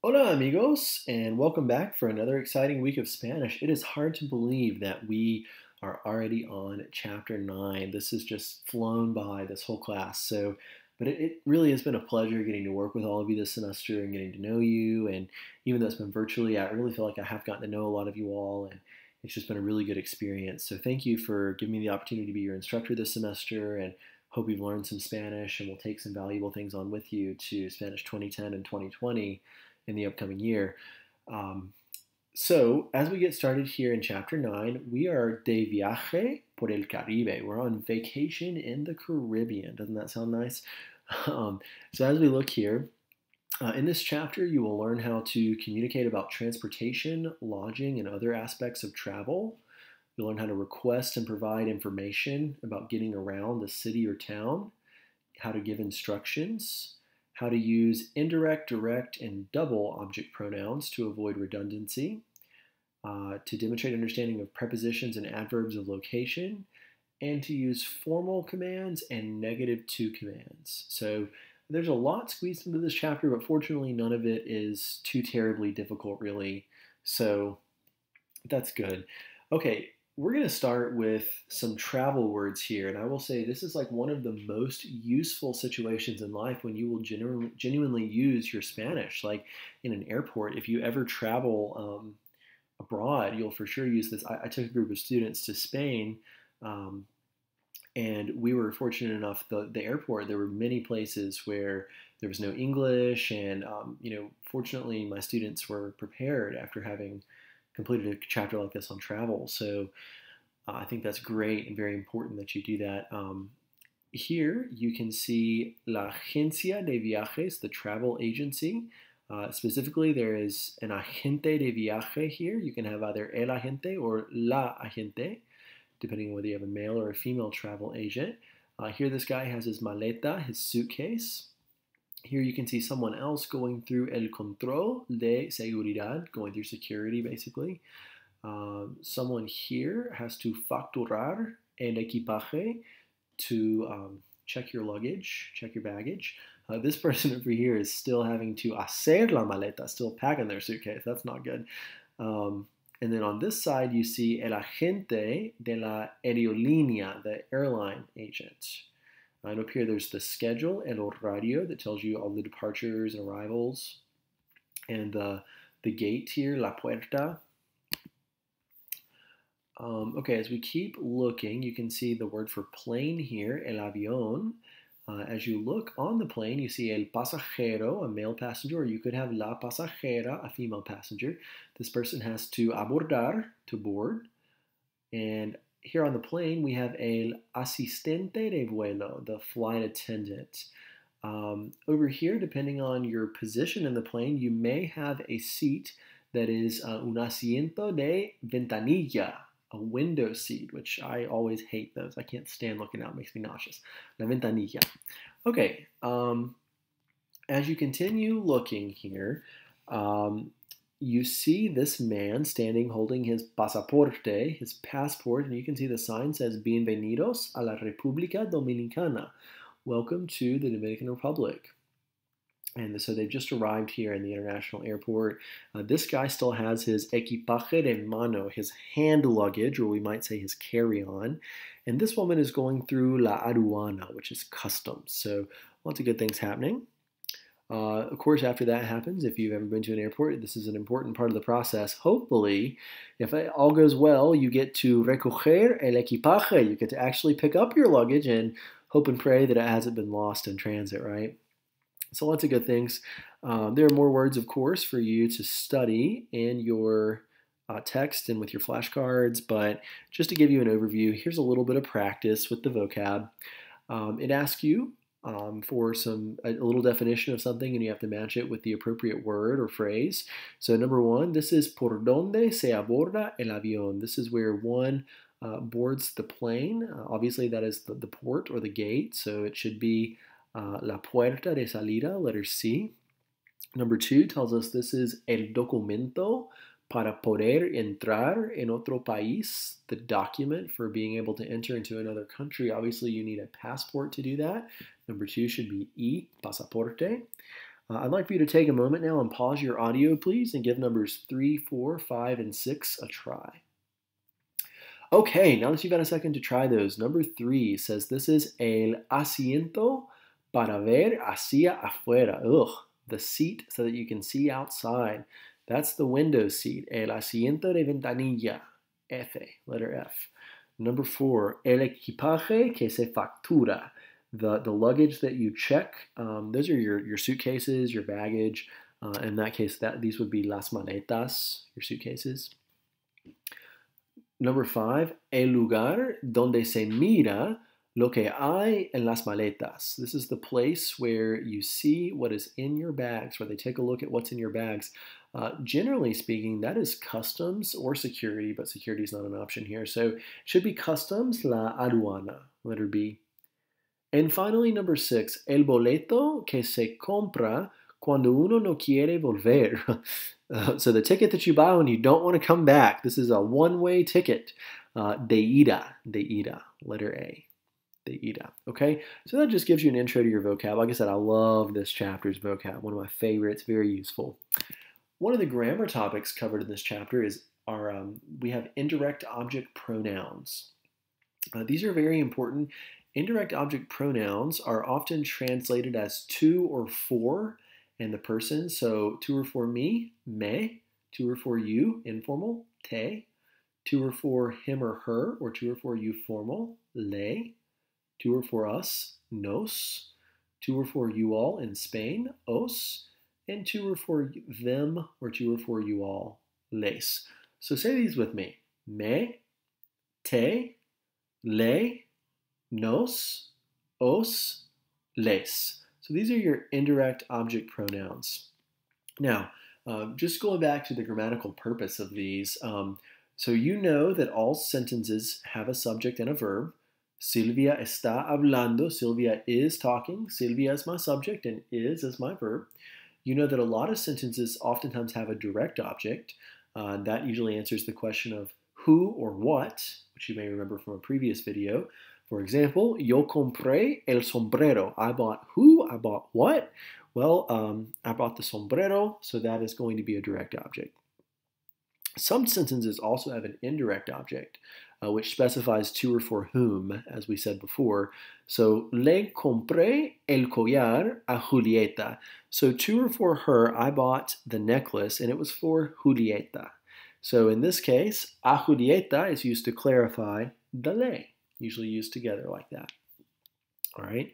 Hola, amigos, and welcome back for another exciting week of Spanish. It is hard to believe that we are already on chapter 9. This has just flown by this whole class. So, but it, it, really has been a pleasure getting to work with all of you this semester and getting to know you. And even though it's been virtually, I really feel like I have gotten to know a lot of you all, and it's just been a really good experience. So, thank you for giving me the opportunity to be your instructor this semester and hope you've learned some Spanish and will take some valuable things on with you to Spanish 2010 and 2020 in the upcoming year. Um, so, as we get started here in chapter 9, we are de viaje por el Caribe. We're on vacation in the Caribbean. Doesn't that sound nice? Um, so, as we look here, uh, in this chapter, you will learn how to communicate about transportation, lodging, and other aspects of travel. You'll learn how to request and provide information about getting around a city or town, how to give instructions, how to use indirect, direct, and double object pronouns to avoid redundancy, uh, to demonstrate understanding of prepositions and adverbs of location, and to use formal commands and tú commands. So there's a lot squeezed into this chapter, but fortunately none of it is too terribly difficult really. So that's good. Okay, we're going to start with some travel words here. And I will say this is like one of the most useful situations in life when you will genu- genuinely use your Spanish. Like in an airport, if you ever travel um, abroad, you'll for sure use this. I, I, took a group of students to Spain. Um, and we were fortunate enough, the, the airport, there were many places where there was no English. And, um, you know, fortunately, my students were prepared after having completed a chapter like this on travel. So uh, I think that's great and very important that you do that. Um, here you can see La Agencia de Viajes, the travel agency. Uh, specifically, there is an agente de viaje here. You can have either el agente or la agente, depending on whether you have a male or a female travel agent. Uh, here, this guy has his maleta, his suitcase. Here you can see someone else going through el control de seguridad, going through security basically. Um, someone here has to facturar el equipaje to um, check your luggage, check your baggage. Uh, this person over here is still having to hacer la maleta, still packing their suitcase. That's not good. Um, and then on this side, you see el agente de la aerolínea, the airline agent. And up here, there's the schedule and horario that tells you all the departures and arrivals. And the, the gate here, la puerta. Um, okay, as we keep looking, you can see the word for plane here, el avión. Uh, as you look on the plane, you see el pasajero, a male passenger, or you could have la pasajera, a female passenger. This person has to abordar, to board. And here on the plane, we have el asistente de vuelo, the flight attendant. Um, over here, depending on your position in the plane, you may have a seat that is uh, un asiento de ventanilla, a window seat, which I always hate those. I can't stand looking out; it makes me nauseous. La ventanilla. Okay. Um, as you continue looking here, um, you see this man standing holding his pasaporte, his passport, and you can see the sign says Bienvenidos a la República Dominicana. Welcome to the Dominican Republic. And so they've just arrived here in the international airport. Uh, this guy still has his equipaje de mano, his hand luggage, or we might say his carry on. And this woman is going through La Aduana, which is customs. So lots of good things happening. Uh, of course, after that happens, if you've ever been to an airport, this is an important part of the process. Hopefully, if it all goes well, you get to recoger el equipaje. You get to actually pick up your luggage and hope and pray that it hasn't been lost in transit, right? So, lots of good things. Um, there are more words, of course, for you to study in your uh, text and with your flashcards, but just to give you an overview, here's a little bit of practice with the vocab. Um, it asks you um, for some a, little definition of something, and you have to match it with the appropriate word or phrase. So number one, this is por donde se aborda el avión. This is where one uh, boards the plane. Uh, obviously, that is the, the, port or the gate, so it should be uh, la puerta de salida, letter C. Number two tells us this is el documento para poder entrar en otro país, the document for being able to enter into another country. Obviously, you need a passport to do that. Number two should be e pasaporte. Uh, I'd like for you to take a moment now and pause your audio, please, and give numbers three, four, five, and 6 a try. Okay, now that you've had a second to try those, number 3 says this is el asiento para ver hacia afuera. Ugh, the seat so that you can see outside. That's the window seat. El asiento de ventanilla. F, letter F. Number four, el equipaje que se factura. The, the luggage that you check. Um, those are your, your suitcases, your baggage. Uh, in that case, that these would be las maletas, your suitcases. Number five, el lugar donde se mira lo que hay en las maletas. This is the place where you see what is in your bags, where they take a look at what's in your bags. Uh, generally speaking, that is customs or security, but security is not an option here. So it should be customs, la aduana, letter B. And finally, number six, el boleto que se compra cuando uno no quiere volver. Uh, so the ticket that you buy when you don't want to come back. This is a one-way ticket. Uh, de ida, de ida, letter A. De ida. Okay, so that just gives you an intro to your vocab. Like I said, I love this chapter's vocab. One of my favorites. Very useful. One of the grammar topics covered in this chapter is our um, we have indirect object pronouns. Uh, these are very important. Indirect object pronouns are often translated as to or for and the person. So to or for me, me. To or for you, informal, te. To or for him or her, or to or for you, formal, le. To or for us, nos. To or for you all in Spain, os and two are for them or two are for you all, les. So say these with me. Me, te, le, nos, os, les. So these are your indirect object pronouns. Now, um, just going back to the grammatical purpose of these, um, so you know that all sentences have a subject and a verb. Silvia está hablando. Silvia is talking. Silvia is my subject and is is my verb you know that a lot of sentences oftentimes have a direct object. Uh, that usually answers the question of who or what, which you may remember from a previous video. For example, yo compré el sombrero. I bought who? I bought what? Well, um, I bought the sombrero, so that is going to be a direct object. Some sentences also have an indirect object uh, which specifies to or for whom, as we said before. So, le compré el collar a Julieta. So, to or for her, I bought the necklace, and it was for Julieta. So, in this case, a Julieta is used to clarify the le, usually used together like that. All right.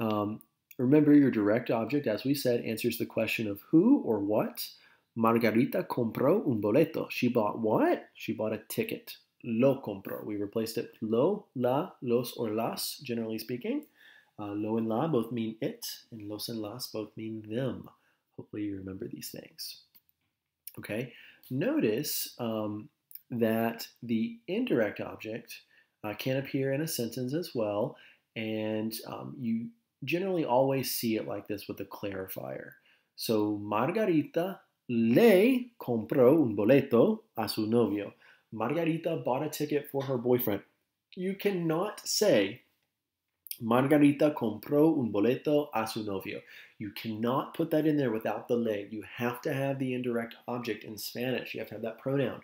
Um, remember, your direct object, as we said, answers the question of who or what. Margarita compró un boleto. She bought what? She bought a ticket lo compro. We replaced it with lo, la, los, or las, generally speaking. Uh, lo and la both mean it, and los and las both mean them. Hopefully you remember these things. Okay, notice um, that the indirect object uh, can appear in a sentence as well, and um, you generally always see it like this with a clarifier. So, Margarita le compró un boleto a su novio. Margarita bought a ticket for her boyfriend. You cannot say Margarita compró un boleto a su novio. You cannot put that in there without the le. You have to have the indirect object in Spanish. You have to have that pronoun.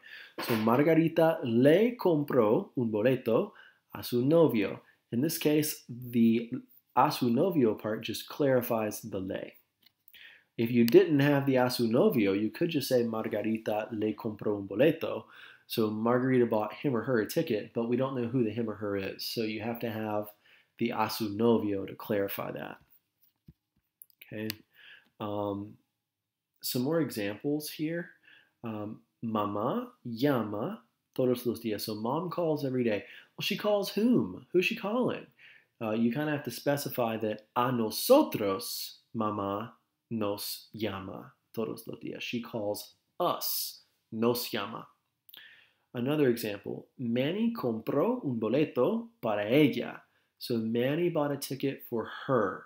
So Margarita le compró un boleto a su novio. In this case, the a su novio part just clarifies the le. If you didn't have the a su novio, you could just say Margarita le compró un boleto, so Margarita bought him or her a ticket, but we don't know who the him or her is. So you have to have the a su novio to clarify that. Okay. Um, some more examples here. Um, Mama llama todos los días. So mom calls every day. Well, she calls whom? Who's she calling? Uh, you kind of have to specify that a nosotros mama nos llama todos los días. She calls us. Nos llama. Another example, Manny compró un boleto para ella. So Manny bought a ticket for her.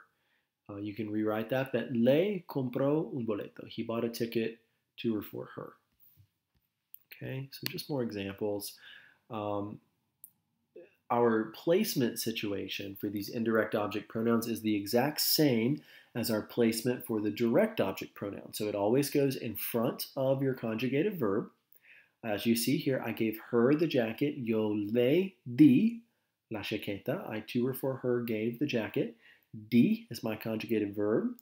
Uh, you can rewrite that, that le compró un boleto. He bought a ticket to or for her. Okay, so just more examples. Um, our placement situation for these indirect object pronouns is the exact same as our placement for the direct object pronoun. So it always goes in front of your conjugated verb. As you see here, I gave her the jacket. Yo le di la chaqueta. I to or for her gave the jacket. Di is my conjugated verb.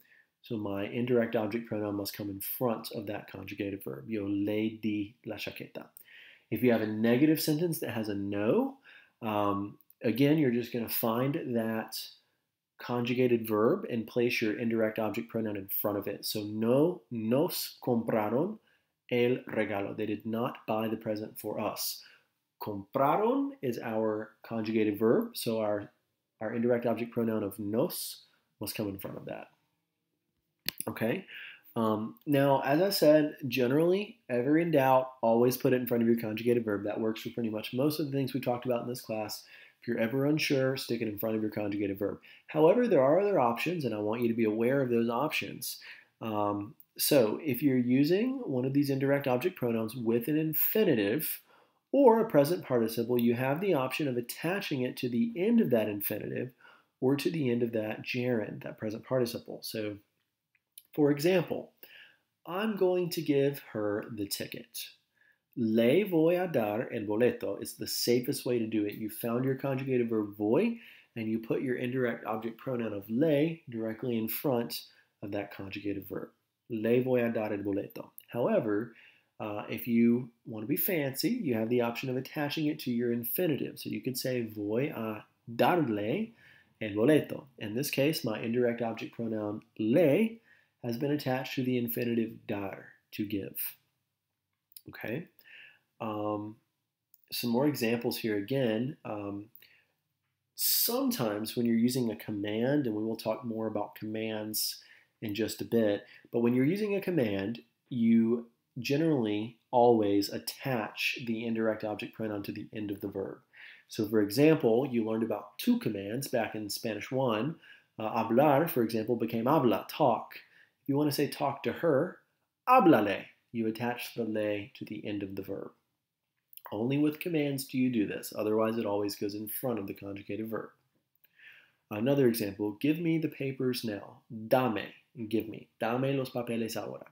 So my indirect object pronoun must come in front of that conjugated verb. Yo le di la chaqueta. If you have a negative sentence that has a no, um, again, you're just going to find that conjugated verb and place your indirect object pronoun in front of it. So no nos compraron el regalo. They did not buy the present for us. Compraron is our conjugated verb, so our, our indirect object pronoun of nos must come in front of that. Okay? Um, now, as I said, generally, ever in doubt, always put it in front of your conjugated verb. That works for pretty much most of the things we talked about in this class. If you're ever unsure, stick it in front of your conjugated verb. However, there are other options, and I want you to be aware of those options. Um, so, if you're using one of these indirect object pronouns with an infinitive or a present participle, you have the option of attaching it to the end of that infinitive or to the end of that gerund, that present participle. So, for example, I'm going to give her the ticket. Le voy a dar el boleto is the safest way to do it. You found your conjugated verb voy, and you put your indirect object pronoun of le directly in front of that conjugated verb. Le voy a dar el boleto. However, uh, if you want to be fancy, you have the option of attaching it to your infinitive. So you could say voy a darle el boleto. In this case, my indirect object pronoun le has been attached to the infinitive dar, to give. Okay? Um, some more examples here again. Um, sometimes when you're using a command, and we will talk more about commands in just a bit, but when you're using a command, you generally always attach the indirect object pronoun to the end of the verb. So for example, you learned about tú commands back in Spanish 1. Uh, hablar, for example, became habla, talk. You want to say talk to her, háblale. You attach the le to the end of the verb. Only with commands do you do this, otherwise it always goes in front of the conjugated verb. Another example, give me the papers now. Dame, give me. Dame los papeles ahora.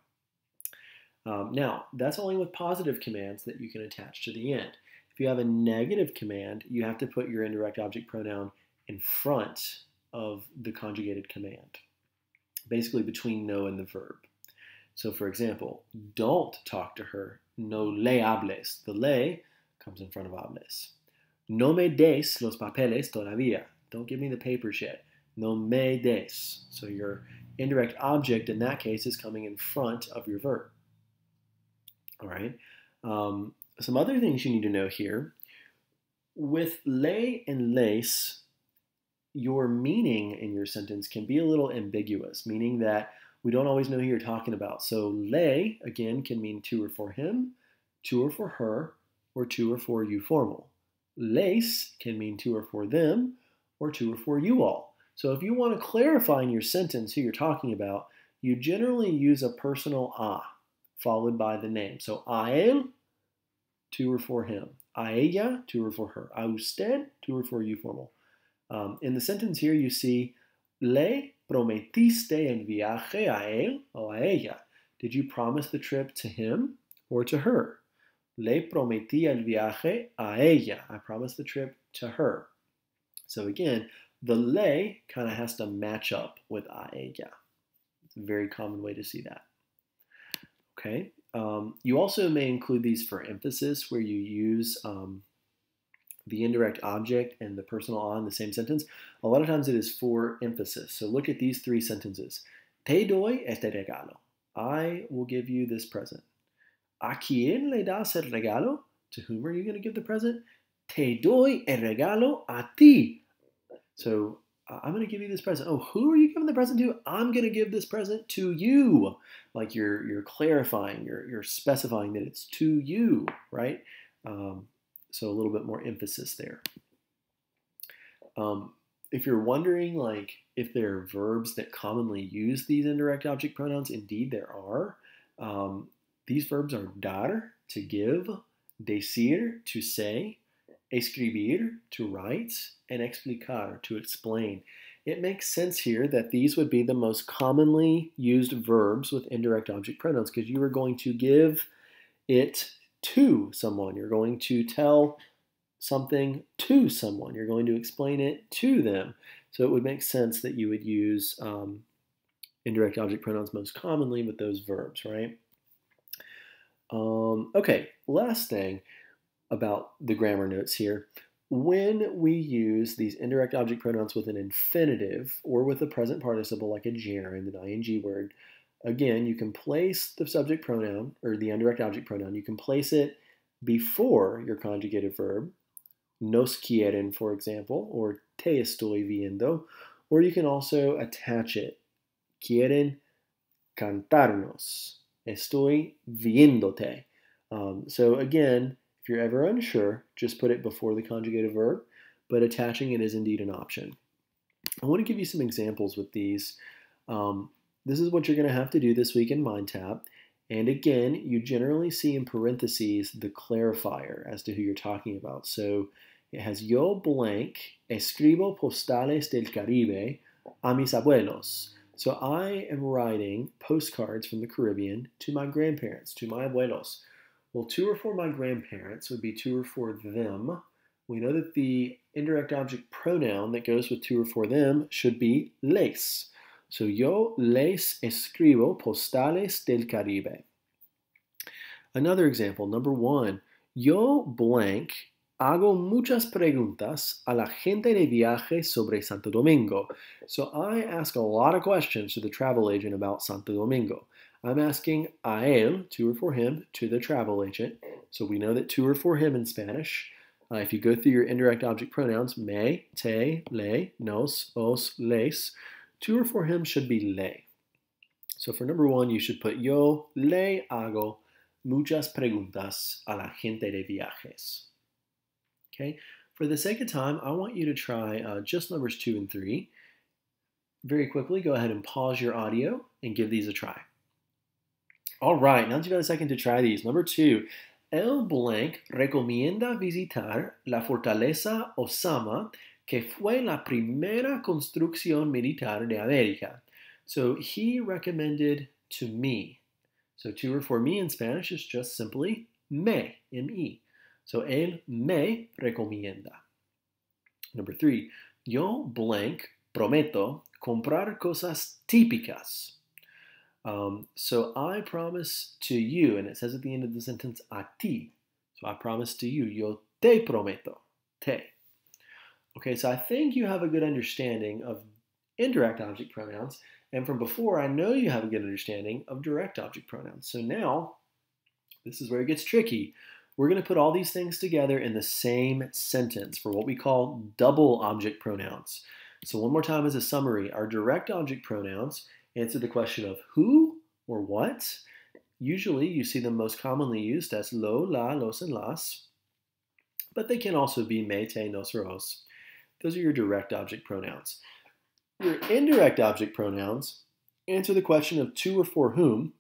Um, now, that's only with positive commands that you can attach to the end. If you have a negative command, you have to put your indirect object pronoun in front of the conjugated command, basically between no and the verb. So, for example, don't talk to her. No le hables. The le comes in front of hables. No me des los papeles todavía. Don't give me the papers yet. No me des. So your indirect object in that case is coming in front of your verb. All right. Um, some other things you need to know here. With le and les, your meaning in your sentence can be a little ambiguous, meaning that we don't always know who you're talking about. So le, again, can mean to or for him, to or for her, or to or for you formal. Les can mean to or for them, or to or for you all. So if you want to clarify in your sentence who you're talking about, you generally use a personal a followed by the name. So a él, to or for him. A ella, to or for her. A usted, to or for you formal. Um, in the sentence here, you see le prometiste el viaje a él o a ella. Did you promise the trip to him or to her? Le prometí el viaje a ella. I promised the trip to her. So again, the le kind of has to match up with a ella. It's a very common way to see that. Okay. Um, you also may include these for emphasis where you use um, the indirect object and the personal on the same sentence. A lot of times it is for emphasis. So look at these three sentences. Te doy este regalo. I will give you this present. ¿A quién le das el regalo? To whom are you going to give the present? Te doy el regalo a ti. So I'm going to give you this present. Oh, who are you giving the present to? I'm going to give this present to you. Like you're you're clarifying, you're you're specifying that it's to you, right? Um, so a little bit more emphasis there. Um, if you're wondering, like, if there are verbs that commonly use these indirect object pronouns, indeed there are. Um, these verbs are dar, to give, decir, to say, escribir, to write, and explicar, to explain. It makes sense here that these would be the most commonly used verbs with indirect object pronouns because you are going to give it to someone. You're going to tell something to someone. You're going to explain it to them. So it would make sense that you would use um, indirect object pronouns most commonly with those verbs, right? Um, okay, last thing about the grammar notes here. When we use these indirect object pronouns with an infinitive or with a present participle like a gerund, an ing word, again, you can place the subject pronoun or the indirect object pronoun, you can place it before your conjugated verb, nos quieren, for example, or te estoy viendo, or you can also attach it. Quieren cantarnos. Estoy viéndote. Um, so again, if you're ever unsure, just put it before the conjugated verb, but attaching it is indeed an option. I want to give you some examples with these. Um, this is what you're going to have to do this week in MindTap. And again, you generally see in parentheses the clarifier as to who you're talking about. So it has yo blank escribo postales del Caribe a mis abuelos. So I am writing postcards from the Caribbean to my grandparents, to my abuelos. Well, to or for my grandparents would be to or for them. We know that the indirect object pronoun that goes with to or for them should be les. So yo les escribo postales del Caribe. Another example, number one, yo blank hago muchas preguntas a la gente de viaje sobre Santo Domingo. So I ask a lot of questions to the travel agent about Santo Domingo. I'm asking a él, to or for him, to the travel agent. So we know that to or for him in Spanish. Uh, if you go through your indirect object pronouns, me, te, le, nos, os, les, to or for him should be le. So for number one, you should put yo le hago muchas preguntas a la gente de viajes. Okay, for the sake of time, I want you to try uh, just numbers two and three. Very quickly, go ahead and pause your audio and give these a try. All right, now that you've got a second to try these. Number two, El blank recomienda visitar la fortaleza Ozama, que fue la primera construcción militar de América. So he recommended to me. So to or for me in Spanish is just simply me, M-E. So él me recomienda. Number three, yo blank prometo comprar cosas típicas. Um, so I promise to you, and it says at the end of the sentence, a ti. So I promise to you, yo te prometo, te. Okay, so I think you have a good understanding of indirect object pronouns, and from before, I know you have a good understanding of direct object pronouns. So now, this is where it gets tricky. We're going to put all these things together in the same sentence for what we call double object pronouns. So one more time as a summary, our direct object pronouns answer the question of who or what. Usually you see them most commonly used as lo, la, los, and las, but they can also be me, te, nos, or os. Those are your direct object pronouns. Your indirect object pronouns answer the question of to or for whom,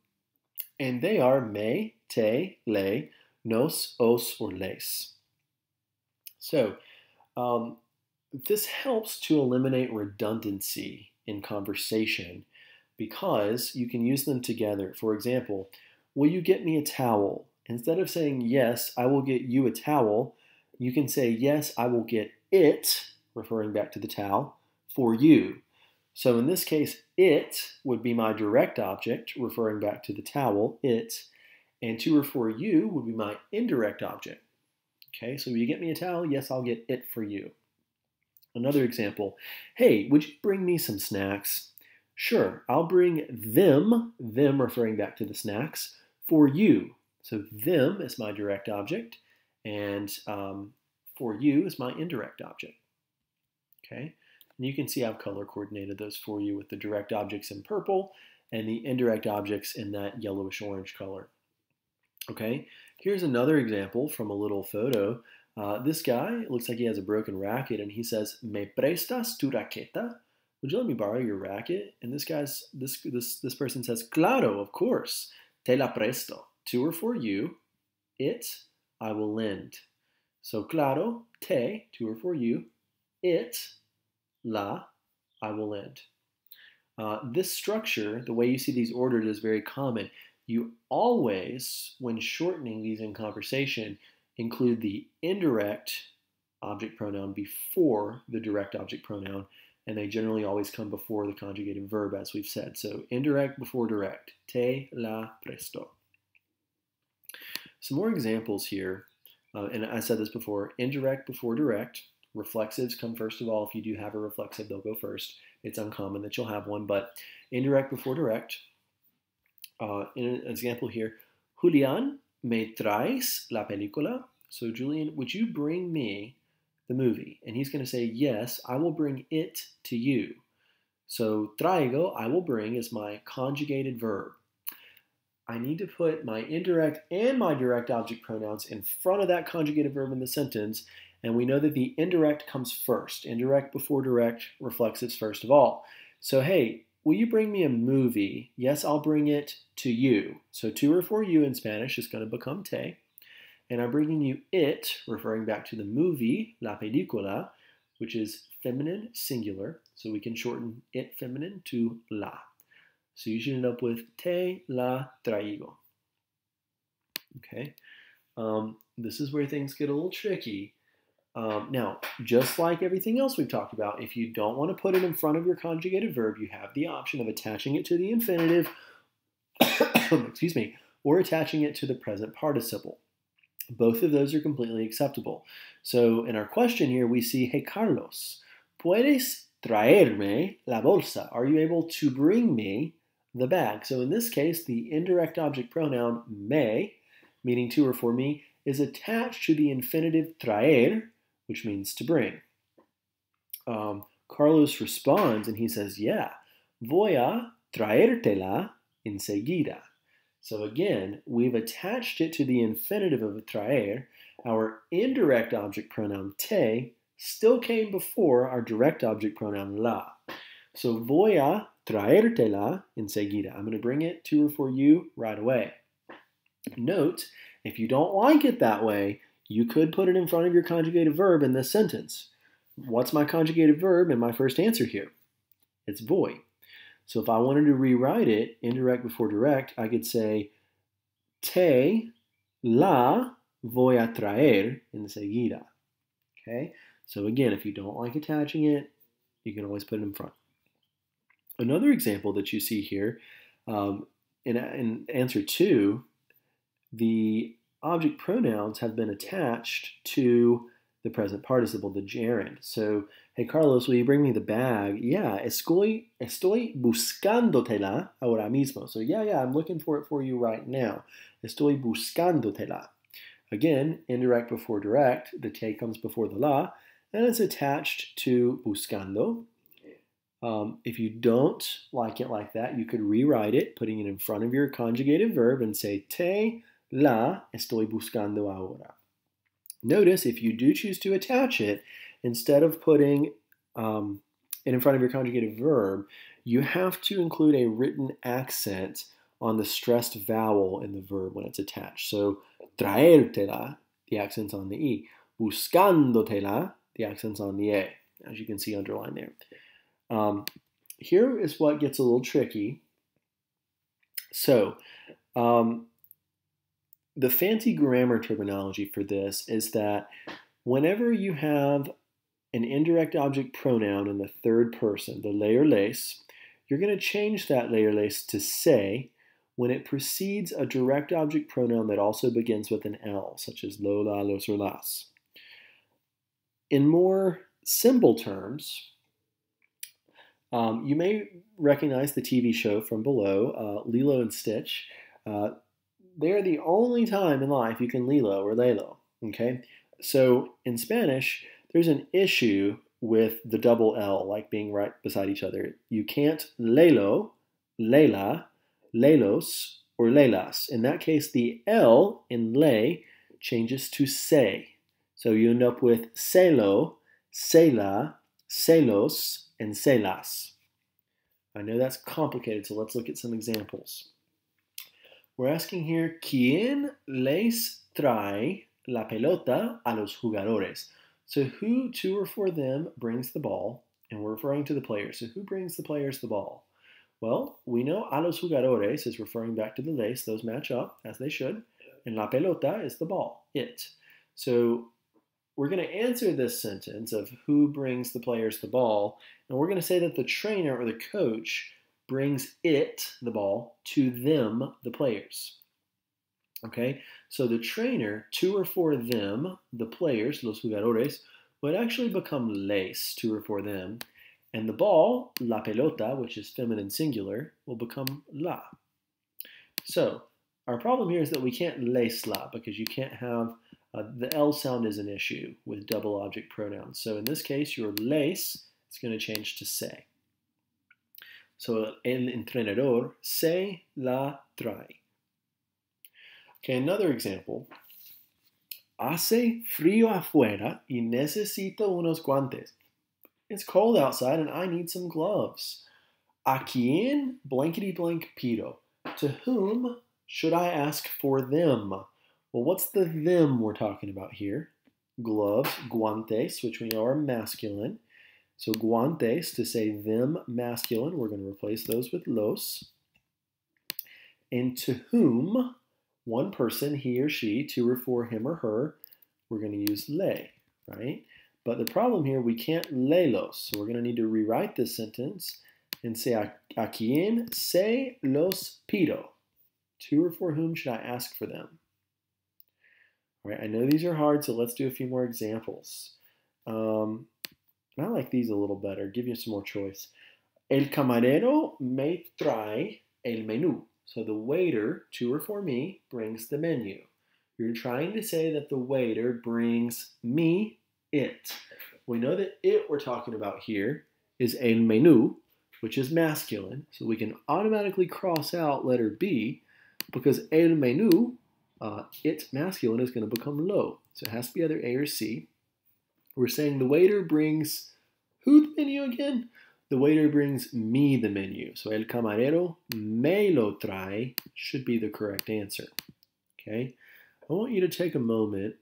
and they are me, te, le, nos, os, or les. So, um, this helps to eliminate redundancy in conversation because you can use them together. For example, will you get me a towel? Instead of saying, yes, I will get you a towel, you can say, yes, I will get it, referring back to the towel, for you. So in this case, it would be my direct object, referring back to the towel, it, and to or for you would be my indirect object. Okay, so will you get me a towel? Yes, I'll get it for you. Another example, hey, would you bring me some snacks? Sure, I'll bring them, them referring back to the snacks, for you. So them is my direct object, and um, for you is my indirect object. Okay, and you can see I've color coordinated those for you with the direct objects in purple and the indirect objects in that yellowish orange color. Okay, here's another example from a little photo. Uh, this guy looks like he has a broken racket and he says, ¿Me prestas tu raqueta? would you let me borrow your racket? And this guy's this this this person says, claro, of course, te la presto. To or for you, it I will lend. So claro, te, to or for you, it, la, I will end. Uh, this structure, the way you see these ordered, is very common. You always, when shortening these in conversation, include the indirect object pronoun before the direct object pronoun, and they generally always come before the conjugated verb, as we've said. So indirect before direct. Te la presto. Some more examples here, uh, and I said this before, indirect before direct. Reflexives come first of all. If you do have a reflexive, they'll go first. It's uncommon that you'll have one, but indirect before direct. Uh, in an example here, Julian, me traes la película? So Julian, would you bring me the movie? And he's going to say, yes, I will bring it to you. So traigo, I will bring, is my conjugated verb. I need to put my indirect and my direct object pronouns in front of that conjugated verb in the sentence. And we know that the indirect comes first. Indirect before direct, reflexives first of all. So, hey, will you bring me a movie? Yes, I'll bring it to you. So, to or for you in Spanish is going to become te. And I'm bringing you it, referring back to the movie, la película, which is feminine singular. So we can shorten it feminine to la. So you should end up with te la traigo. Okay. Um, this is where things get a little tricky. Um, now, just like everything else we've talked about, if you don't want to put it in front of your conjugated verb, you have the option of attaching it to the infinitive, excuse me, or attaching it to the present participle. Both of those are completely acceptable. So in our question here, we see, hey, Carlos, ¿puedes traerme la bolsa? Are you able to bring me the bag? So in this case, the indirect object pronoun me, meaning to or for me, is attached to the infinitive traer, which means to bring. Um, Carlos responds and he says, yeah, voy a traértela enseguida. So again, we've attached it to the infinitive of traer. Our indirect object pronoun te still came before our direct object pronoun la. So voy a traértela enseguida. I'm going to bring it to or for you right away. Note, if you don't like it that way, you could put it in front of your conjugated verb in this sentence. What's my conjugated verb in my first answer here? It's voy. So if I wanted to rewrite it, indirect before direct, I could say, te la voy a traer enseguida. Okay? So again, if you don't like attaching it, you can always put it in front. Another example that you see here, um, in, in answer two, the object pronouns have been attached to the present participle, the gerund. So, hey Carlos, will you bring me the bag? Yeah, estoy, estoy buscándotela ahora mismo. So, yeah, yeah, I'm looking for it for you right now. Estoy buscándotela. Again, indirect before direct, the te comes before the la, and it's attached to buscando. Um, if you don't like it like that, you could rewrite it, putting it in front of your conjugated verb and say, te la estoy buscando ahora. Notice if you do choose to attach it, instead of putting um, it in front of your conjugated verb, you have to include a written accent on the stressed vowel in the verb when it's attached. So, traértela, the accent's on the E. Buscándotela, the accent's on the A, as you can see underlined there. Um, here is what gets a little tricky. So, um, the fancy grammar terminology for this is that whenever you have an indirect object pronoun in the third person, the or les, you're going to change that or les to say when it precedes a direct object pronoun that also begins with an L, such as lo, la, los, or las. In more simple terms, um, you may recognize the TV show from below, uh, Lilo and Stitch. Uh, they're the only time in life you can lilo or lelo. Okay? So in Spanish, there's an issue with the double L, like being right beside each other. You can't lelo, lela, lelos, or lelas. In that case, the L in le changes to se. So you end up with celo, cela, celos, and celas. I know that's complicated, so let's look at some examples. We're asking here, ¿Quién les trae la pelota a los jugadores. So who, to or for them, brings the ball? And we're referring to the players. So who brings the players the ball? Well, we know a los jugadores is referring back to the lace. Those match up, as they should. And la pelota is the ball, it. So we're going to answer this sentence of who brings the players the ball. And we're going to say that the trainer or the coach brings it, the ball, to them, the players. Okay, so the trainer, to or for them, the players, los jugadores, would actually become les, to or for them, and the ball, la pelota, which is feminine singular, will become la. So our problem here is that we can't les la because you can't have uh, the L sound is an issue with double object pronouns. So in this case, your les is going to change to se. So el entrenador se la trae. Okay, another example. Hace frío afuera y necesito unos guantes. It's cold outside and I need some gloves. A quién blankety blank pido. To whom should I ask for them? Well, what's the them we're talking about here? Gloves, guantes, which we know are masculine. So guantes, to say them masculine, we're going to replace those with los. And to whom, one person, he or she, to or for him or her, we're going to use le, right? But the problem here, we can't le los. So we're going to need to rewrite this sentence and say, a, a quien se los pido? To or for whom should I ask for them? All right, I know these are hard, so let's do a few more examples. Um, I like these a little better, give you some more choice. El camarero me trae el menú. So the waiter, to or for me, brings the menu. You're trying to say that the waiter brings me it. We know that it we're talking about here is el menú, which is masculine. So we can automatically cross out letter B because el menú, uh, it masculine, is going to become lo. So it has to be either A or C. We're saying the waiter brings who the menu again? The waiter brings me the menu. So el camarero me lo trae should be the correct answer. Okay? I want you to take a moment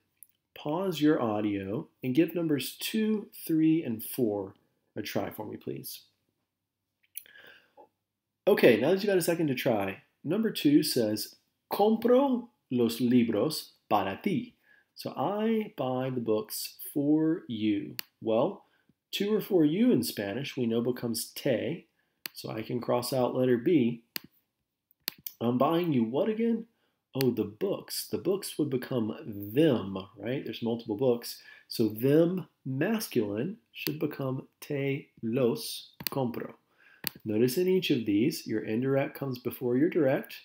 pause your audio and give numbers 2, 3, and 4 a try for me, please. Okay, now that you've got a second to try, number 2 says, Compro los libros para ti. So I buy the books for you. Well, to or for you in Spanish, we know becomes te, so I can cross out letter B. I'm buying you what again? oh, the books. The books would become them, right? There's multiple books. So them masculine should become te los compro. Notice in each of these, your indirect comes before your direct,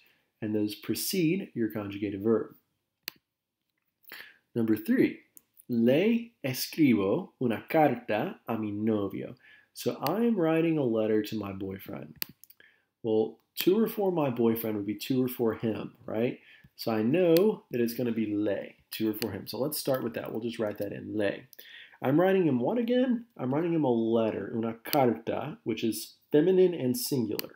and those precede your conjugated verb. Number three, le escribo una carta a mi novio. So I am writing a letter to my boyfriend. Well, to or for my boyfriend would be to or for him, right? So I know that it's going to be le, to or for him. So let's start with that. We'll just write that in, le. I'm writing him what again? I'm writing him a letter, una carta, which is feminine and singular.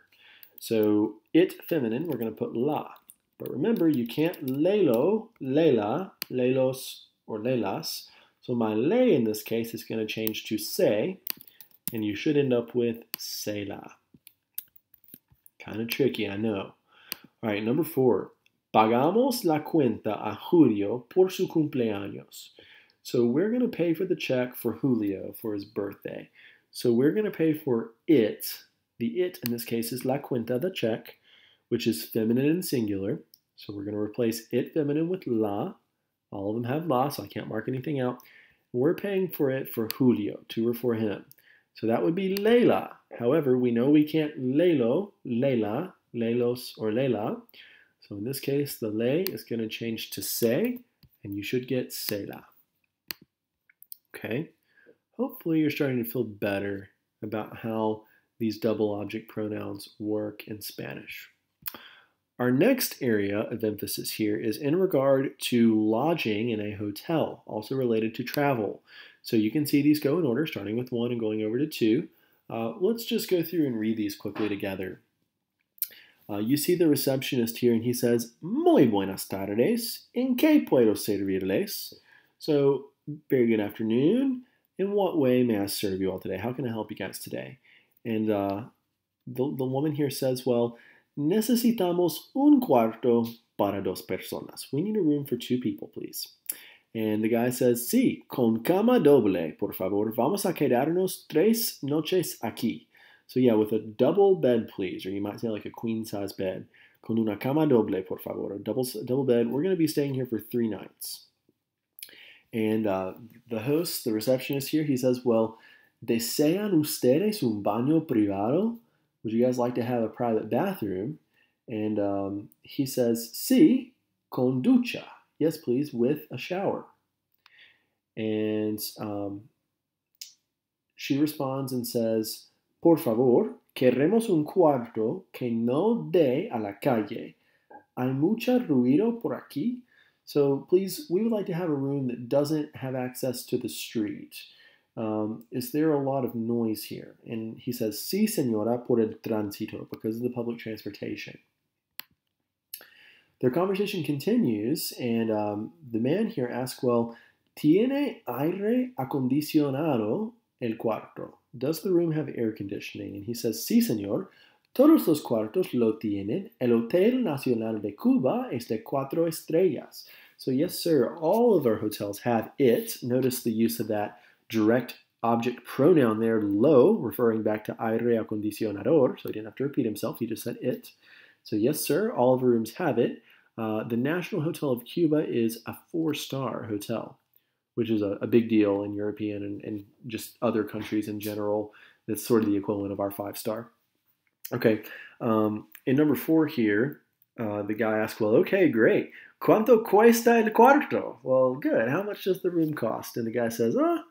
So it feminine, we're going to put la. But remember, you can't lelo, lela, lelos, or lelas. So my le in this case is going to change to se, and you should end up with se la. Kind of tricky, I know. All right, number four. Pagamos la cuenta a Julio por su cumpleaños. So we're going to pay for the check for Julio for his birthday. So we're going to pay for it. The it in this case is la cuenta, the check, which is feminine and singular. So we're going to replace it feminine with la. All of them have la, so I can't mark anything out. We're paying for it for Julio, to or for him. So that would be Leila. However, we know we can't Lelo, Leila, Lelos, or Leila. So in this case, the le is going to change to se, and you should get sela. Okay? Hopefully you're starting to feel better about how these double object pronouns work in Spanish. Our next area of emphasis here is in regard to lodging in a hotel, also related to travel. So you can see these go in order, starting with one and going over to two. Uh, let's just go through and read these quickly together. Uh, you see the receptionist here, and he says, Muy buenas tardes. ¿En qué puedo servirles? So, very good afternoon. In what way may I serve you all today? How can I help you guys today? And uh, the, the woman here says, Well, necesitamos un cuarto para dos personas. We need a room for two people, please. And the guy says, Sí, con cama doble, por favor. Vamos a quedarnos tres noches aquí. So, yeah, with a double bed, please, or you might say like a queen size bed. Con una cama doble, por favor. A double, double bed. We're going to be staying here for three nights. And uh, the host, the receptionist here, he says, Well, ¿desean ustedes un baño privado? Would you guys like to have a private bathroom? And um, he says, Sí, con ducha. Yes, please, with a shower. And um, she responds and says, Por favor, queremos un cuarto que no dé a la calle. Hay mucha ruido por aquí. So please, we would like to have a room that doesn't have access to the street. Um, is there a lot of noise here? And he says, Sí, señora, por el tránsito, because of the public transportation. Their conversation continues, and um, the man here asks, Well, ¿tiene aire acondicionado el cuarto? Does the room have air conditioning? And he says, Sí, señor. Todos los cuartos lo tienen. El Hotel Nacional de Cuba es de cuatro estrellas. So, yes, sir, all of our hotels have it. Notice the use of that direct object pronoun there, lo, referring back to aire acondicionador. So, he didn't have to repeat himself, he just said it. So, yes, sir, all of the rooms have it. Uh, the National Hotel of Cuba is a four star hotel, which is a, a, big deal in European and, and just other countries in general. That's sort of the equivalent of our five star. Okay, um, in number four here, uh, the guy asks, Well, okay, great. ¿Cuánto cuesta el cuarto? Well, good. How much does the room cost? And the guy says, Oh,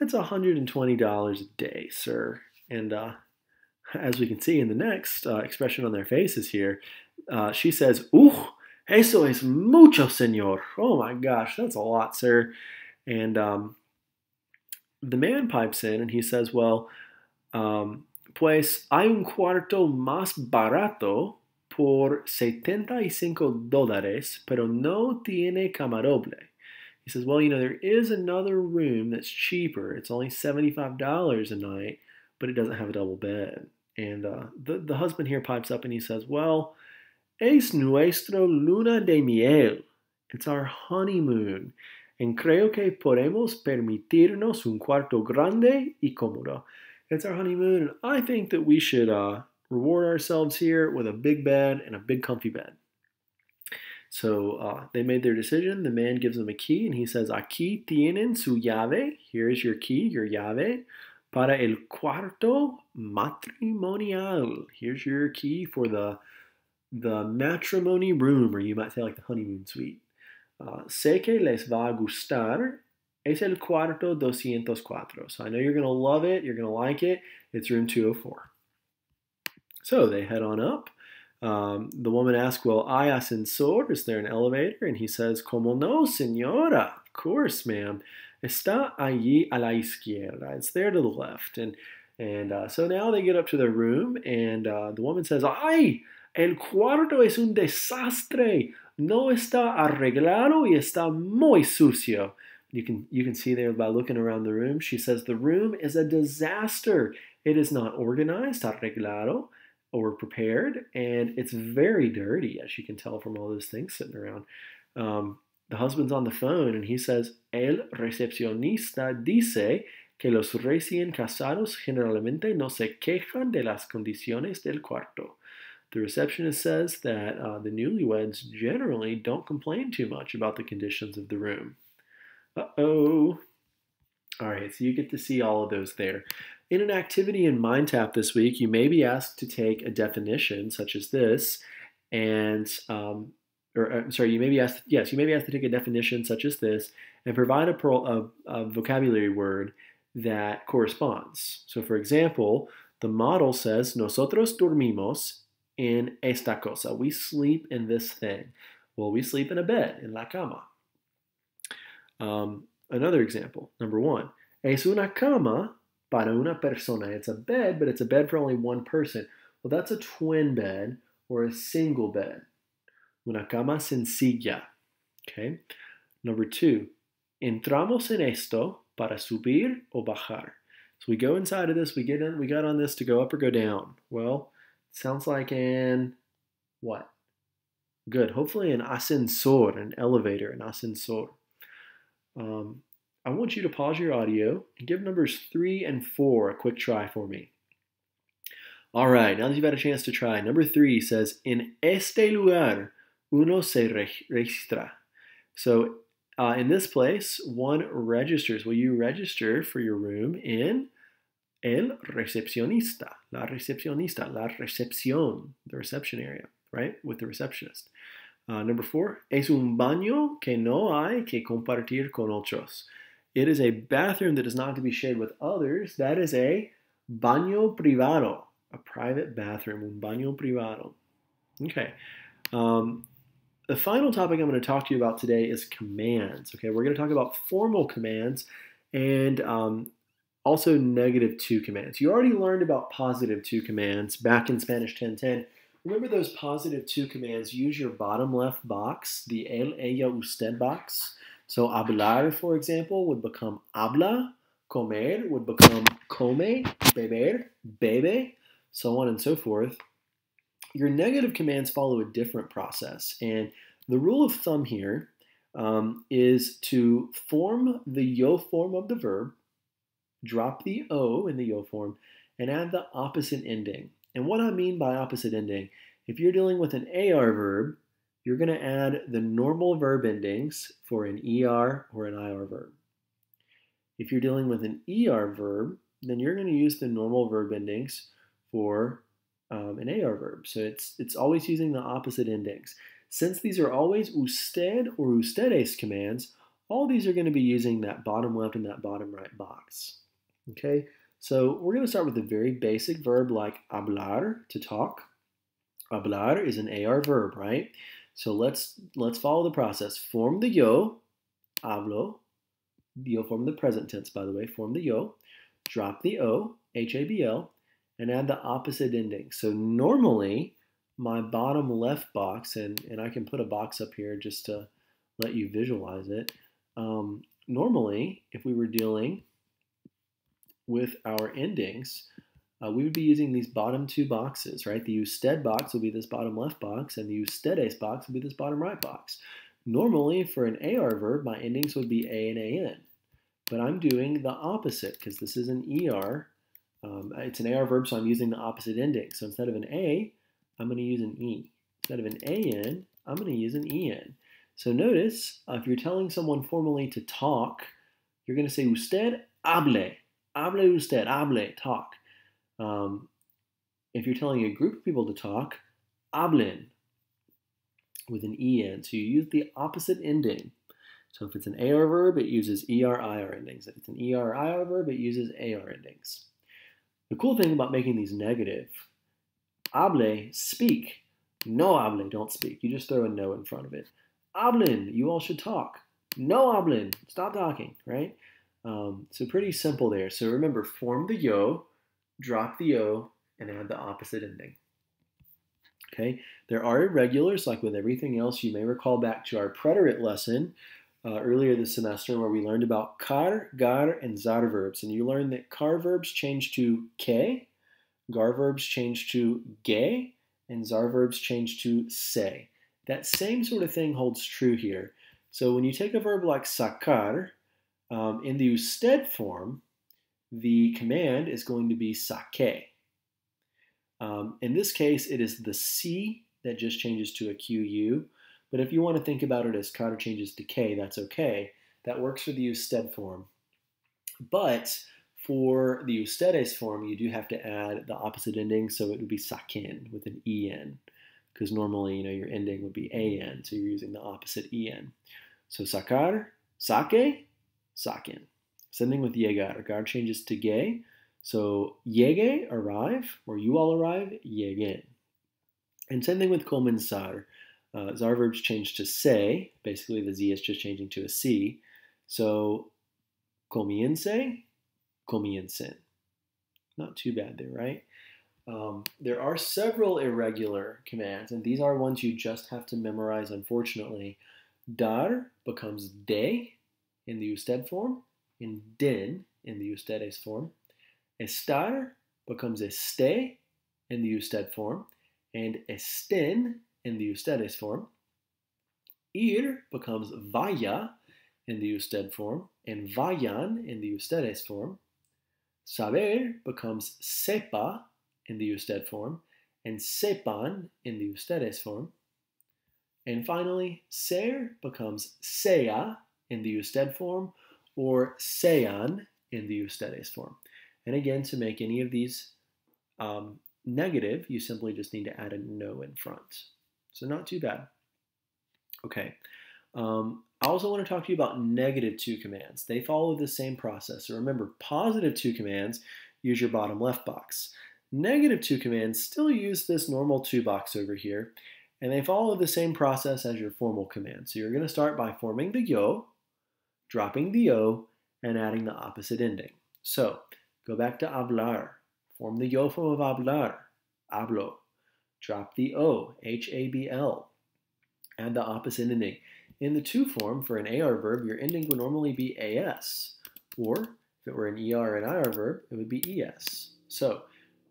it's $120 a day, sir. And uh, as we can see in the next uh, expression on their faces here, uh, she says, Ooh, eso es mucho, señor. Oh my gosh, that's a lot, sir. And um, the man pipes in and he says, Well, um, pues hay un cuarto más barato por 75 dólares, pero no tiene cama doble. He says, Well, you know, there is another room that's cheaper. It's only $75 a night, but it doesn't have a double bed. And uh, the, the husband here pipes up and he says, Well, es nuestro luna de miel. It's our honeymoon. And creo que podemos permitirnos un cuarto grande y cómodo. It's our honeymoon, and I think that we should uh, reward ourselves here with a big bed and a big comfy bed. So uh, they made their decision. The man gives them a key and he says, Aquí tienen su llave. Here's your key, your llave. Para el cuarto matrimonial. Here's your key for the, the matrimony room, or you might say like the honeymoon suite. Uh, sé que les va a gustar. Es el cuarto 204. So I know you're going to love it. You're going to like it. It's room 204. So they head on up. Um, the woman asks, Well, hay ascensor? Is there an elevator? And he says, Como no, señora? Of course, ma'am. Está allí a la izquierda. It's there to the left. And and uh, so now they get up to their room, and uh, the woman says, Ay, el cuarto es un desastre. No está arreglado y está muy sucio. You can you can see there by looking around the room. She says the room is a disaster. It is not organized, arreglado or prepared, and it's very dirty, as you can tell from all those things sitting around. Um, the husband's on the phone and he says, El recepcionista dice que los recién casados generalmente no se quejan de las condiciones del cuarto. The receptionist says that uh, the newlyweds generally don't complain too much about the conditions of the room. Uh oh. All right, so you get to see all of those there. In an activity in MindTap this week, you may be asked to take a definition such as this, and um, or I'm uh, sorry, you may be asked. Yes, you may be asked to take a definition such as this and provide a, a, a vocabulary word that corresponds. So, for example, the model says "Nosotros dormimos en esta cosa." We sleep in this thing. Well, we sleep in a bed in la cama. Um, another example, number one, es una cama para una persona. It's a bed, but it's a bed for only one person. Well, that's a twin bed or a single bed. Una cama sencilla. Okay. Number two, entramos en esto para subir o bajar. So we go inside of this, we get in, we got on this to go up or go down. Well, sounds like an what? Good. Hopefully an ascensor, an elevator, an ascensor. Um, I want you to pause your audio and give numbers three and four a quick try for me. All right, now that you've had a chance to try, number three says, En este lugar uno se registra. So uh, in this place, one registers. Will you register for your room in el recepcionista, la recepcionista, la recepción, the reception area, right, with the receptionist. Uh, number four, es un baño que no hay que compartir con otros. It is a bathroom that is not to be shared with others. That is a baño privado, a private bathroom, un baño privado. Okay. Um, the final topic I'm going to talk to you about today is commands. Okay, we're going to talk about formal commands and um, also negative tú commands. You already learned about positive tú commands back in Spanish 1010. Remember those positive tú commands? Use your bottom left box, the el, ella, usted box. So hablar, for example, would become habla. Comer would become come. Beber, bebe, so on and so forth. Your negative commands follow a different process. And the rule of thumb here um, is to form the yo form of the verb, drop the o in the yo form, and add the opposite ending. And what I mean by opposite ending, if you're dealing with an AR verb, you're going to add the normal verb endings for an ER or an IR verb. If you're dealing with an ER verb, then you're going to use the normal verb endings for um, an AR verb. So it's, it's always using the opposite endings. Since these are always usted or ustedes commands, all these are going to be using that bottom left and that bottom right box. Okay, so we're going to start with a very basic verb like hablar, to talk. Hablar is an AR verb, right? So let's let's follow the process. Form the yo, hablo. Yo form the present tense, by the way. Form the yo. Drop the o, H-A-B-L, and add the opposite ending. So normally, my bottom left box, and, and I can put a box up here just to let you visualize it. Um, normally, if we were dealing with our endings, uh, we would be using these bottom two boxes, right? The usted box will be this bottom left box, and the ustedes box will be this bottom right box. Normally, for an AR verb, my endings would be A and AN. But I'm doing the opposite because this is an ER um, it's an AR verb, so I'm using the opposite ending. So instead of an A, I'm going to use an E. Instead of an AN, I'm going to use an EN. So notice, uh, if you're telling someone formally to talk, you're going to say usted hable. Hable usted, hable, talk. Um, if you're telling a group of people to talk, hablen with an EN. So you use the opposite ending. So if it's an AR verb, it uses ER, IR endings. If it's an ER, IR verb, it uses AR endings. The cool thing about making these negative, hable, speak. No hable, don't speak. You just throw a no in front of it. Hablen, you all should talk. No hablen, stop talking, right? Um, so pretty simple there. So remember, form the yo, drop the o, and add the opposite ending. Okay, there are irregulars, like with everything else. You may recall back to our preterite lesson uh, earlier this semester where we learned about car, gar, and zar verbs. And you learned that car verbs change to ke, gar verbs change to ge, and zar verbs change to se. That same sort of thing holds true here. So when you take a verb like sacar, um, in the usted form, the command is going to be sake. Um, in this case, it is the C that just changes to a QU, but if you want to think about it as counter changes to K, that's okay. That works for the usted form. But for the ustedes form, you do have to add the opposite ending, so it would be sakin with an en, because normally, you know, your ending would be an, so you're using the opposite en. So sacar, saque, saquen. Same thing with llegar. Gar changes to gay. So llegue, arrive, or you all arrive, lleguen. And same thing with comenzar. Uh, Zar verbs change to say. Basically, the Z is just changing to a C. So, comience, comiencen. Not too bad there, right? Um, there are several irregular commands, and these are ones you just have to memorize, unfortunately. Dar becomes de in the usted form, and den in the ustedes form. Estar becomes este in the usted form, and estén in the ustedes form. Ir becomes vaya in the usted form, and vayan in the ustedes form. Saber becomes sepa in the usted form, and sepan in the ustedes form. And finally, ser becomes sea in the usted form, or sean in the ustedes form. And again, to make any of these um, negative, you simply just need to add a no in front. So not too bad. Okay. Um, I also want to talk to you about negative tú commands. They follow the same process. So remember, positive tú commands use your bottom left box. Negative tú commands still use this normal tú box over here, and they follow the same process as your formal command. So you're going to start by forming the yo, dropping the o, and adding the opposite ending. So go back to hablar. Form the yo form of hablar, hablo. Drop the o, H-A-B-L. Add the opposite ending. In the tú form, for an AR verb, your ending would normally be AS. Or if it were an ER and IR verb, it would be ES. So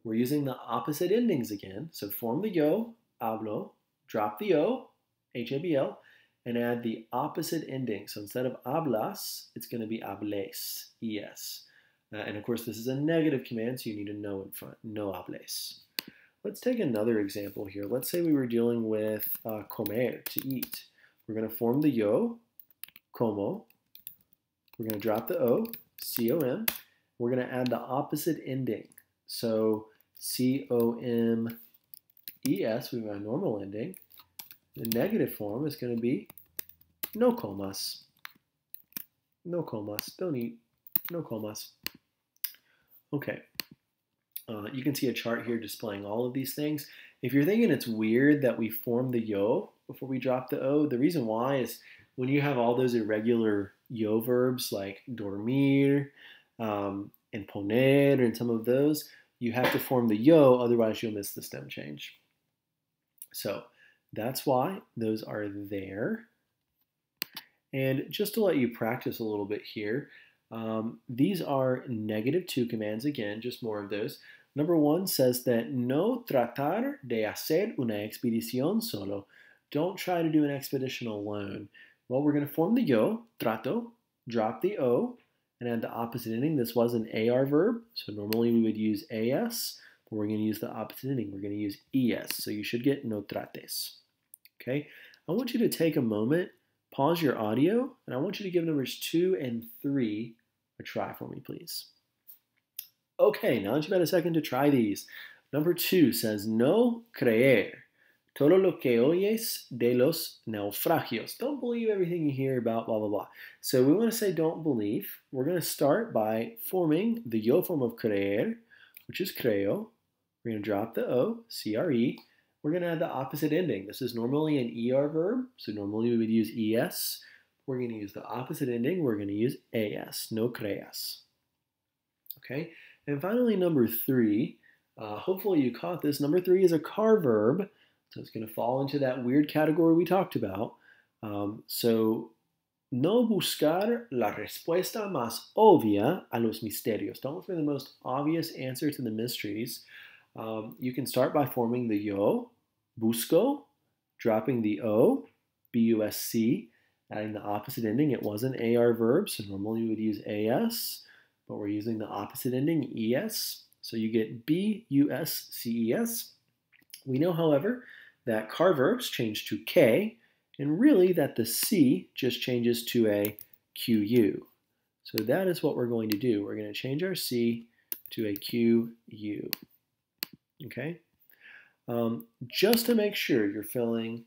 we're using the opposite endings again. So form the yo, hablo, drop the O, H-A-B-L, and add the opposite ending. So instead of hablas, it's going to be hables, es. Uh, and of course, this is a negative command, so you need a no in front, no hables. Let's take another example here. Let's say we were dealing with uh, comer, to eat. We're going to form the yo, como. We're going to drop the o, c-o-m. We're going to add the opposite ending. So c-o-m-e-s, we have a normal ending. The negative form is going to be no comas. No comas. Don't eat. No comas. Okay. Uh, you can see a chart here displaying all of these things. If you're thinking it's weird that we form the yo before we drop the o, the reason why is when you have all those irregular yo verbs like dormir um, and poner and some of those, you have to form the yo, otherwise you'll miss the stem change. So that's why those are there. And just to let you practice a little bit here, um, these are negative tú commands again, just more of those. Number one says that no tratar de hacer una expedición solo. Don't try to do an expedition alone. Well, we're going to form the yo, trato, drop the o, and add the opposite ending. This was an AR verb, so normally we would use AS, but we're going to use the opposite ending. We're going to use ES, so you should get no trates. Okay, I want you to take a moment, pause your audio, and I want you to give numbers two and three a try for me, please. Okay, now that you've had a second to try these, number two says, no creer. Todo lo que oyes de los naufragios. Don't believe everything you hear about blah, blah, blah. So we want to say don't believe. We're going to start by forming the yo form of creer, which is creo. We're going to drop the O, C-R-E, we're going to add the opposite ending. This is normally an ER verb, so normally we would use ES. We're going to use the opposite ending. We're going to use AS, no creas. Okay, and finally, number three. Uh, hopefully you caught this. Number three is a car verb, so it's going to fall into that weird category we talked about. Um, so, no buscar la respuesta más obvia a los misterios. Don't look for the most obvious answer to the mysteries. Um, you can start by forming the yo, busco, dropping the o, B-U-S-C, adding the opposite ending. It was an AR verb, so normally you would use AS, but we're using the opposite ending, ES. So you get B-U-S-C-E-S. We know, however, that car verbs change to K, and really that the C just changes to a QU. So that is what we're going to do. We're going to change our C to a QU. Okay? Um, just to make sure you're feeling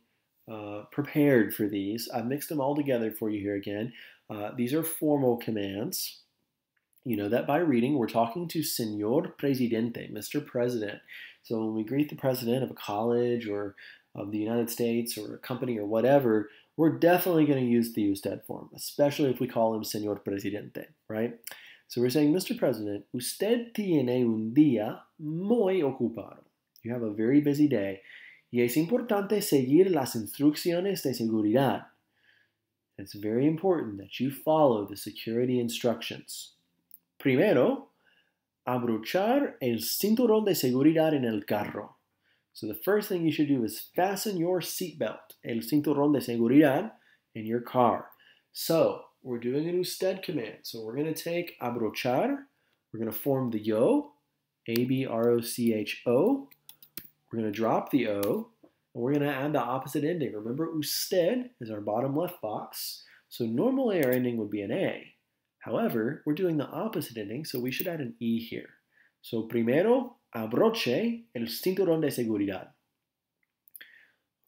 uh, prepared for these, I've mixed them all together for you here again. Uh, these are formal commands. You know that by reading, we're talking to Senor Presidente, Mr. President. So when we greet the president of a college or of the United States or a company or whatever, we're definitely going to use the usted form, especially if we call him Senor Presidente, right? So we're saying, Mr. President, usted tiene un día muy ocupado. You have a very busy day. Y es importante seguir las instrucciones de seguridad. It's very important that you follow the security instructions. Primero, abrochar el cinturón de seguridad en el carro. So the first thing you should do is fasten your seatbelt, el cinturón de seguridad, in your car. So we're doing an usted command. So we're going to take abrochar, we're going to form the yo, A-B-R-O-C-H-O. We're going to drop the O, and we're going to add the opposite ending. Remember, usted is our bottom left box. So normally our ending would be an A. However, we're doing the opposite ending, so we should add an E here. So primero, abroche el cinturón de seguridad.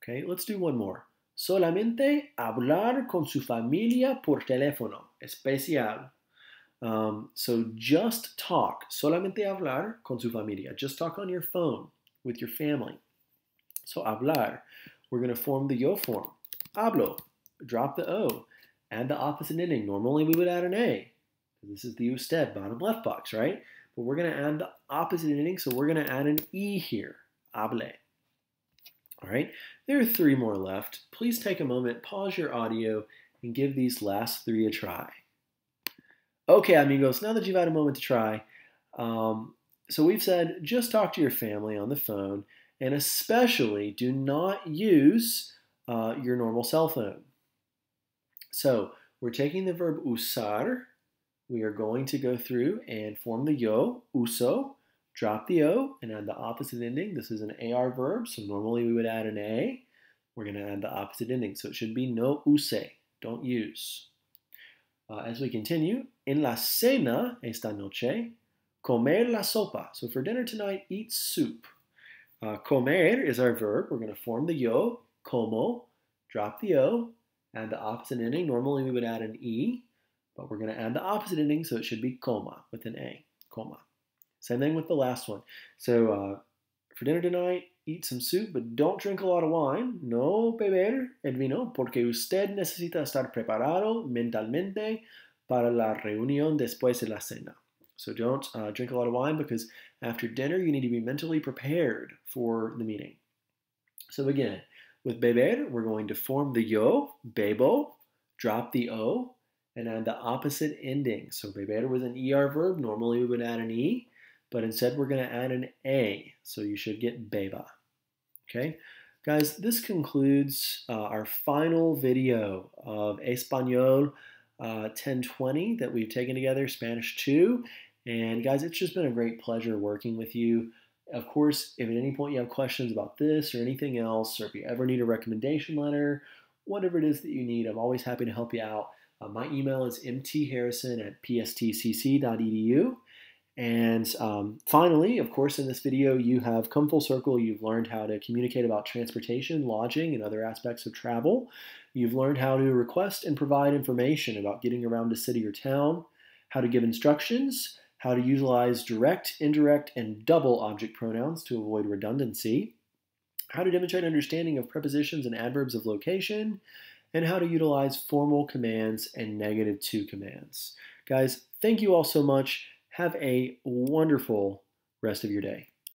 Okay, let's do one more. Solamente hablar con su familia por teléfono. Especial. Um, so just talk. Solamente hablar con su familia. Just talk on your phone with your family. So hablar. We're going to form the yo form. Hablo. Drop the O add the opposite ending. Normally we would add an A. This is the usted, bottom left box, right? But we're going to add the opposite ending, so we're going to add an E here, hable. All right, there are three more left. Please take a moment, pause your audio, and give these last three a try. Okay, amigos, now that you've had a moment to try, um, so we've said just talk to your family on the phone, and especially do not use uh, your normal cell phone. So we're taking the verb usar. We are going to go through and form the yo, uso, drop the O, and add the opposite ending. This is an AR verb, so normally we would add an A. We're going to add the opposite ending, so it should be no use, don't use. Uh, as we continue, en la cena esta noche, comer la sopa. So for dinner tonight, eat soup. Uh, comer is our verb. We're going to form the yo, como, drop the O, add the opposite ending. Normally we would add an E, but we're going to add the opposite ending, so it should be coma with an A, coma. Same thing with the last one. So uh, for dinner tonight, eat some soup, but don't drink a lot of wine. No beber el vino, porque usted necesita estar preparado mentalmente para la reunión después de la cena. So don't uh, drink a lot of wine because after dinner you need to be mentally prepared for the meeting. So again, with beber, we're going to form the yo, bebo, drop the o, and add the opposite ending. So beber was an er verb. Normally we would add an e, but instead we're going to add an a. So you should get beba. Okay? Guys, this concludes uh, our final video of Espanol uh, 1020 that we've taken together, Spanish 2. And guys, it's just been a great pleasure working with you. Of course, if at any point you have questions about this or anything else, or if you ever need a recommendation letter, whatever it is that you need, I'm always happy to help you out. Uh, my email is mtharrison at pstcc.edu. And um, finally, of course, in this video, you have come full circle. You've learned how to communicate about transportation, lodging, and other aspects of travel. You've learned how to request and provide information about getting around a city or town, how to give instructions, how to utilize direct, indirect, and double object pronouns to avoid redundancy, how to demonstrate understanding of prepositions and adverbs of location, and how to utilize formal commands and tú commands. Guys, thank you all so much. Have a wonderful rest of your day.